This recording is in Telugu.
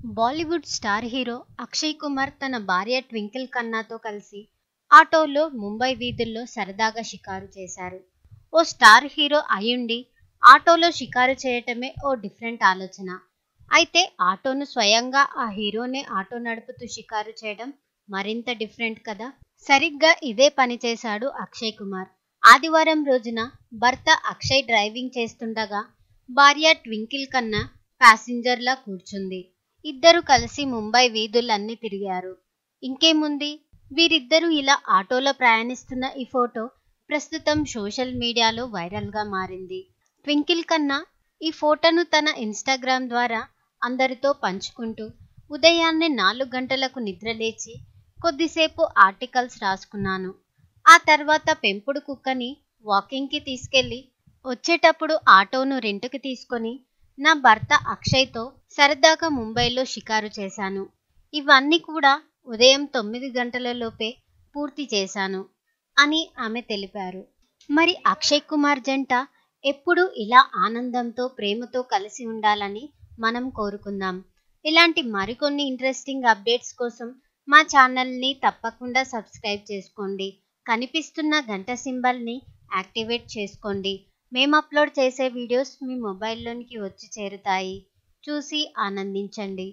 Bollywood star hero Akshay Kumar తన భార్య ట్వింకిల్ ఖన్నాతో కలిసి ఆటోలో ముంబై వీధుల్లో సరదాగా షికారు చేశారు. ఓ స్టార్ హీరో అయ్యుండి ఆటోలో షికారు చేయటమే ఓ డిఫరెంట్ ఆలోచన. అయితే ఆటోను స్వయంగా ఆ హీరోనే ఆటో నడుపుతూ షికారు చేయడం మరింత డిఫరెంట్ కదా? సరిగ్గా ఇదే పని చేశాడు అక్షయ్ కుమార్. ఆదివారం రోజున భర్త అక్షయ్ డ్రైవింగ్ చేస్తుండగా భార్య ట్వింకిల్ కన్నా ప్యాసింజర్లా కూర్చుంది. ఇద్దరు కలిసి ముంబై వీధులన్నీ తిరిగారు. ఇంకేముంది? వీరిద్దరూ ఇలా ఆటోలో ప్రయాణిస్తున్న ఈ ఫోటో ప్రస్తుతం సోషల్ మీడియాలో వైరల్గా మారింది. ట్వింకిల్ కన్నా ఈ ఫోటోను తన ఇన్స్టాగ్రామ్ ద్వారా అందరితో పంచుకుంటూ ఉదయాన్నే నాలుగు గంటలకు నిద్రలేచి కొద్దిసేపు ఆర్టికల్స్ రాసుకున్నాను. ఆ తర్వాత పెంపుడు కుక్కని వాకింగ్కి తీసుకెళ్ళి వచ్చేటప్పుడు ఆటోను రెంటుకి తీసుకొని నా భర్త అక్షయ్తో సరదాగా ముంబైలో షికారు చేశాను. ఇవన్నీ కూడా ఉదయం తొమ్మిది గంటలలోపే పూర్తి చేశాను అని ఆమె తెలిపారు. మరి అక్షయ్ కుమార్ జంట ఎప్పుడూ ఇలా ఆనందంతో ప్రేమతో కలిసి ఉండాలని మనం కోరుకుందాం. ఇలాంటి మరికొన్ని ఇంట్రెస్టింగ్ అప్డేట్స్ కోసం మా ఛానల్ని తప్పకుండా సబ్స్క్రైబ్ చేసుకోండి. కనిపిస్తున్న గంట సింబల్ని యాక్టివేట్ చేసుకోండి. మేము అప్లోడ్ చేసే వీడియోస్ మీ మొబైల్లోనికి వచ్చి చేరుతాయి. చూసి ఆనందించండి.